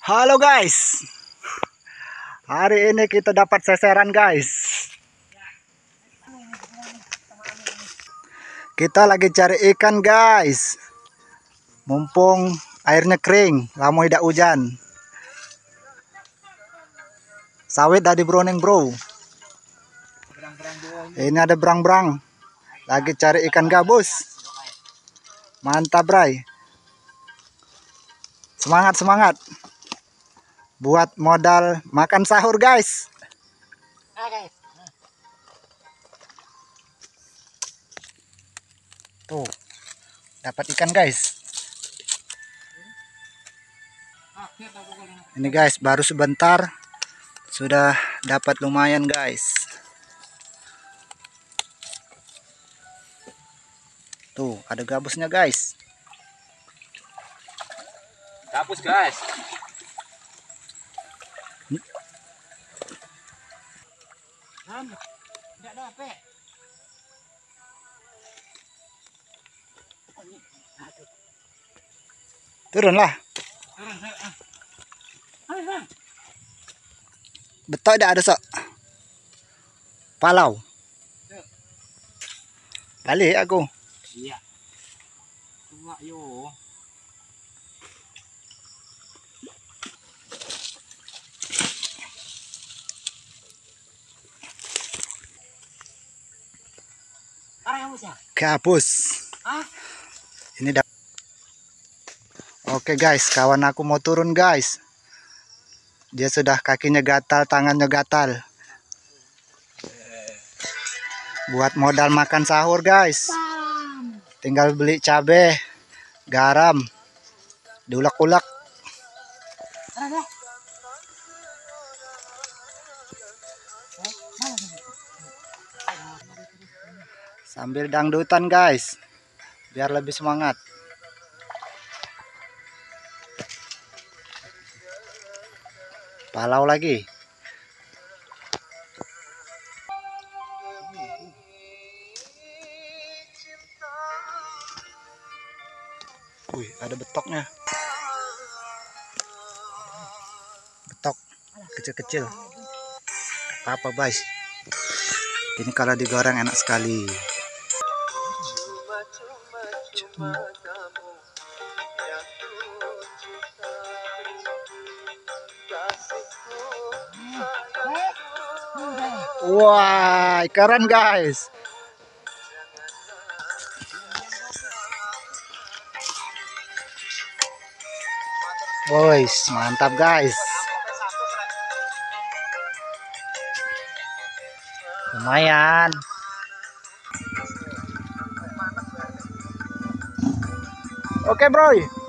Halo guys. Hari ini kita dapat seseran guys. Kita lagi cari ikan guys. Mumpung airnya kering, lama tidak hujan. Sawit tadi browning bro. Ini ada berang-berang. Lagi cari ikan gabus. Mantap, Bray. Semangat, semangat. Buat modal makan sahur, guys. Tuh. Dapat ikan, guys. Ini guys, baru sebentar sudah dapat lumayan, guys. Tuh, ada gabusnya, guys. Kapus guys. Tidak dapat. Turunlah. Betul tidak ada sok. Palau. Balik aku. Iya. Yo. Gabus. Hah? Ini dap Oke guys, kawan aku mau turun guys. Dia sudah kakinya gatal, tangannya gatal. Buat modal makan sahur guys. Tinggal beli cabe, garam, diulek-ulek. Sambil dangdutan guys. Biar lebih semangat. Palau lagi. Wih, ada betoknya. Betok kecil-kecil. Apa, guys? Ini kalau digoreng enak sekali. Wah, keren guys. Boys, mantap guys. Lumayan. Oke, bro.